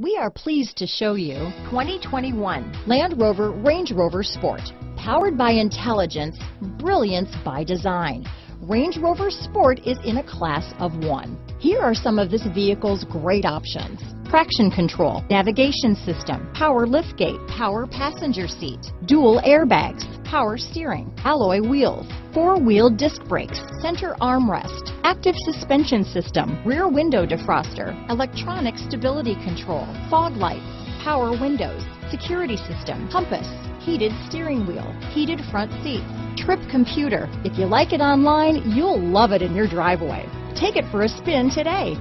We are pleased to show you 2021 Land Rover Range Rover Sport. Powered by intelligence, brilliance by design. Range Rover Sport is in a class of one. Here are some of this vehicle's great options. Traction control, navigation system, power liftgate, power passenger seat, dual airbags, power steering, alloy wheels, four-wheel disc brakes, center armrest, active suspension system, rear window defroster, electronic stability control, fog lights, power windows, security system, compass, heated steering wheel, heated front seats, trip computer. If you like it online, you'll love it in your driveway. Take it for a spin today.